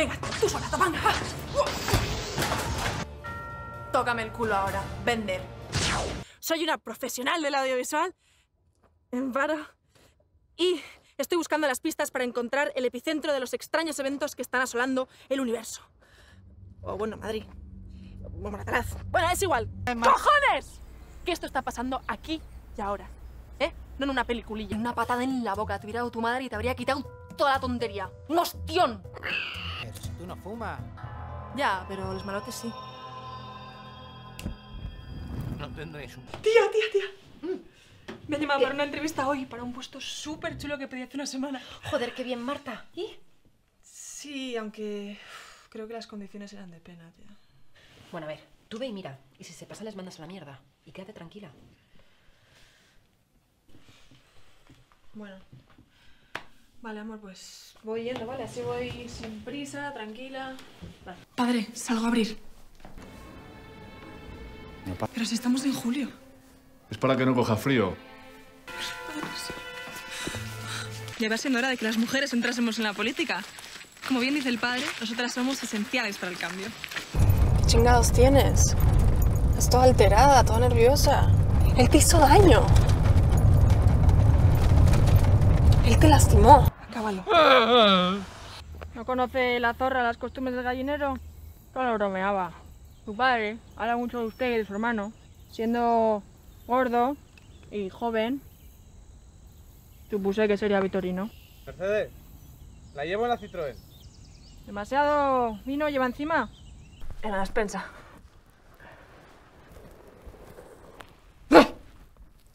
Venga, tú sola, Topanga. va. Tócame el culo ahora. Vender. Soy una profesional del audiovisual. En paro. Y estoy buscando las pistas para encontrar el epicentro de los extraños eventos que están asolando el universo. O bueno, Madrid. O Moratalaz. Bueno, es igual. ¡Cojones! Que esto está pasando aquí y ahora. ¿Eh? No en una peliculilla. Una patada en la boca te hubiera dado tu madre y te habría quitado toda la tontería. ¡Un ostión! Tú no fumas. Ya, pero los malotes sí. No tendréis un... Tía, tía, tía. Me han llamado para una entrevista hoy, para un puesto súper chulo que pedí hace una semana. Joder, qué bien, Marta. ¿Y? Sí, aunque uf, creo que las condiciones eran de pena, tía. Bueno, a ver, tú ve y mira. Y si se pasa les mandas a la mierda. Y quédate tranquila. Bueno. Vale, amor, pues voy yendo, ¿vale? Así voy sin prisa, tranquila. Vale. Padre, salgo a abrir. Pero si estamos en julio. Es para que no coja frío. Ya va siendo hora de que las mujeres entrásemos en la política. Como bien dice el padre, nosotras somos esenciales para el cambio. ¿Qué chingados tienes? Estás toda alterada, toda nerviosa. Él te hizo daño. Él te lastimó. Acábalo. ¿No conoce la zorra las costumbres del gallinero? Solo bromeaba. Su padre habla mucho de usted y de su hermano. Siendo gordo y joven, supuse que sería Vitorino. Mercedes, la llevo en la Citroën. ¿Demasiado vino lleva encima? En la despensa.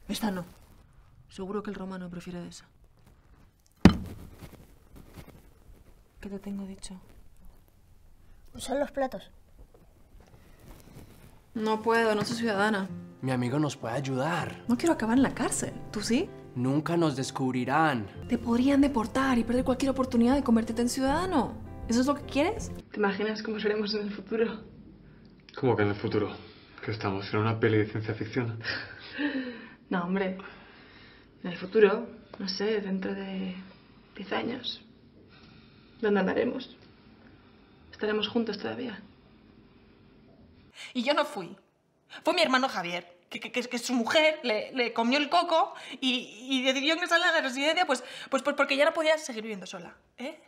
Esta no. Seguro que el romano prefiere de esa. ¿Qué te tengo dicho? Usar los platos. No puedo, no soy ciudadana. Mi amigo nos puede ayudar. No quiero acabar en la cárcel. ¿Tú sí? Nunca nos descubrirán. Te podrían deportar y perder cualquier oportunidad de convertirte en ciudadano. ¿Eso es lo que quieres? ¿Te imaginas cómo seremos en el futuro? ¿Cómo que en el futuro? ¿Que estamos en una peli de ciencia ficción? No, hombre. En el futuro, no sé, dentro de 10 años. ¿Dónde andaremos? ¿Estaremos juntos todavía? Y yo no fui. Fue mi hermano Javier, que, que- que- su mujer le, le comió el coco y, y decidió ingresarla a la residencia pues, pues, pues porque ya no podía seguir viviendo sola. ¿eh?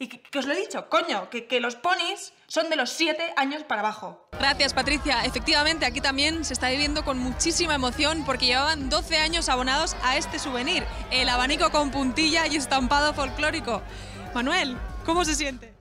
Y que, que os lo he dicho, coño, que, que los ponis son de los 7 años para abajo. Gracias, Patricia. Efectivamente, aquí también se está viviendo con muchísima emoción porque llevaban 12 años abonados a este souvenir, el abanico con puntilla y estampado folclórico. Manuel, ¿cómo se siente?